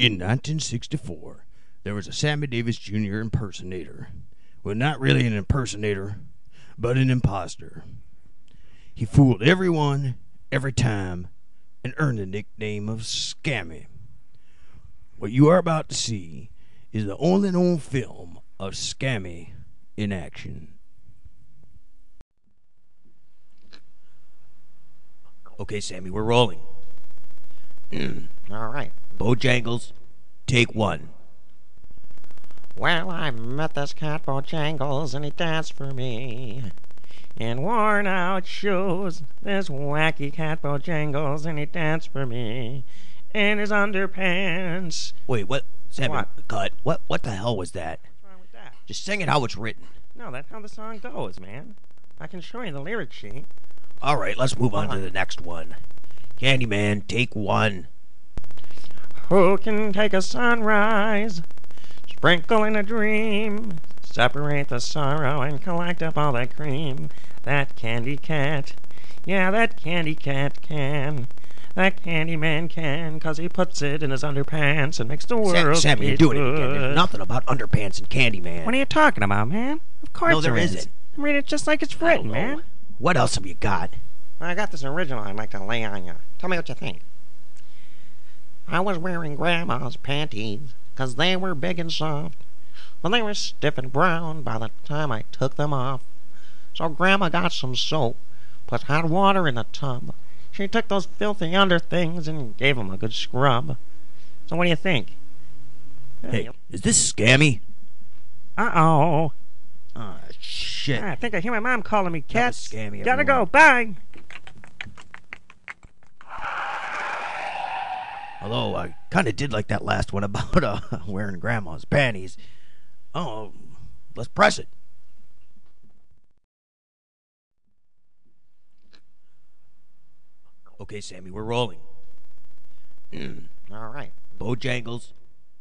In 1964, there was a Sammy Davis Jr. impersonator. Well, not really an impersonator, but an imposter. He fooled everyone, every time, and earned the nickname of Scammy. What you are about to see is the only known film of Scammy in action. Okay, Sammy, we're rolling. All right. Bojangles, take one. Well, I met this cat Bojangles and he danced for me. In worn out shoes, this wacky cat Bojangles and he danced for me. In his underpants. Wait, what? Sammy, What? cut. What? What the hell was that? What's wrong with that? Just sing it how it's written. No, that's how the song goes, man. I can show you the lyric sheet. All right, let's move on to the next one. Candyman, take one. Who can take a sunrise, sprinkle in a dream, separate the sorrow and collect up all that cream? That candy cat, yeah, that candy cat can. That candy man can, 'cause he puts it in his underpants and makes the world Sammy, you're feel doing it again. There's nothing about underpants and candy man. What are you talking about, man? Of course No, there is. isn't. I read it just like it's written, man. What else have you got? I got this original I'd like to lay on you. Tell me what you think. I was wearing Grandma's panties, 'cause they were big and soft. But they were stiff and brown by the time I took them off. So Grandma got some soap, put hot water in the tub. She took those filthy under things and gave 'em a good scrub. So what do you think? Hey, is this Scammy? Uh-oh. Ah, shit. I think I hear my mom calling me, cats. scammy, Gotta everyone. go. Bye. Although I kind of did like that last one about uh, wearing grandma's panties. Oh, let's press it. Okay, Sammy, we're rolling. All right. Bojangles,